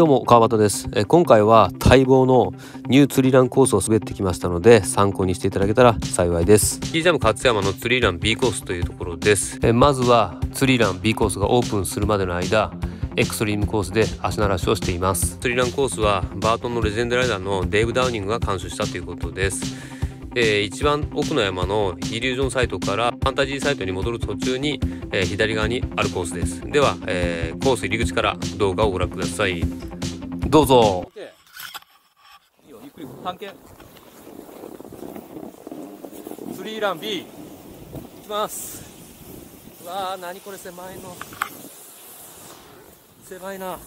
どうも川端です。え今回は待望のニューツリーランコースを滑ってきましたので参考にしていただけたら幸いです。スキージャム勝山のツリーラン B コースというところです。えまずはツリーラン B コースがオープンするまでの間エクストリームコースで足慣らしをしています。ツリーランコースはバートンのレジェンドライダーのデーブ・ダウニングが監修したということですえー、一番奥の山のイリュージョンサイトからファンタジーサイトに戻る途中に、えー、左側にあるコースです。では、えー、コース入り口から動画をご覧ください。どうぞ。いいよゆっくり探検スリーラン B いきます。うわー何これ狭いの。狭いな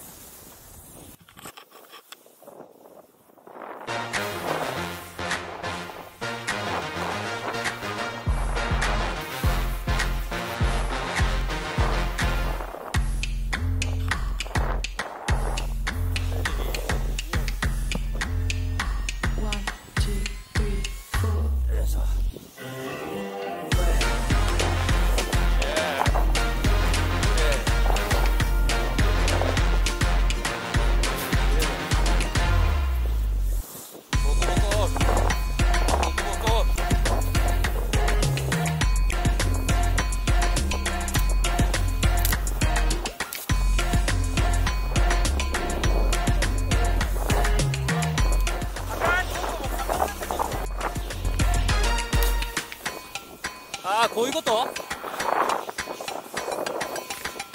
こういうこと？こ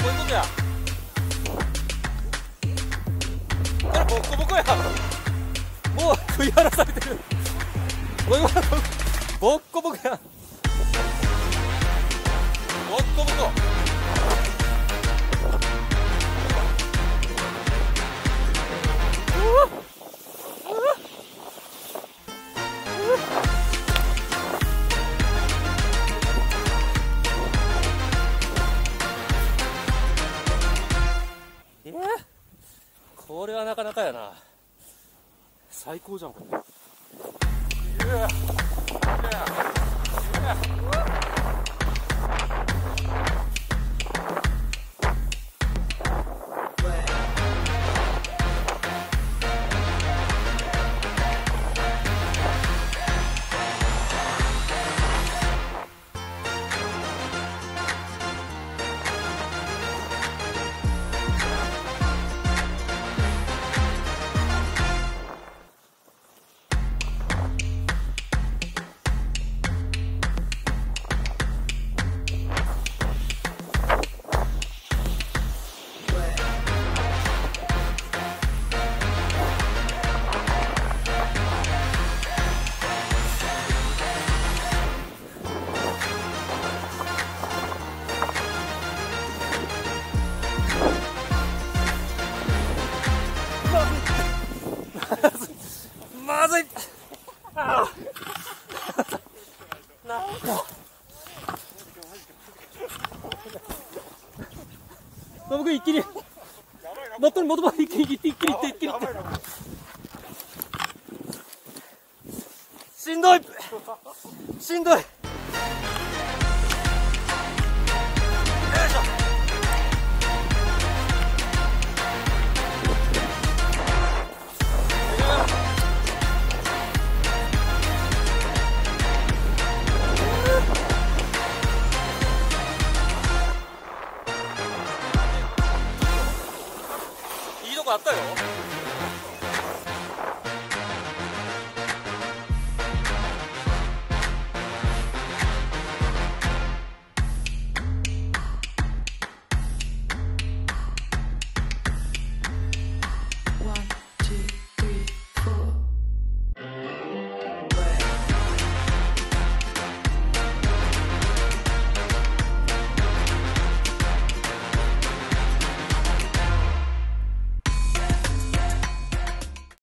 ういうことや。これボッコボコや。もう食い荒らされてる。こういうこと？ボッコボコや。ボッコボコれはなかなかやな。最高じゃんこれ。まずい。ああノブ君一気に。もっともっと一気に一気に一気に一気にしんどい。しんどい。いいとこあったよ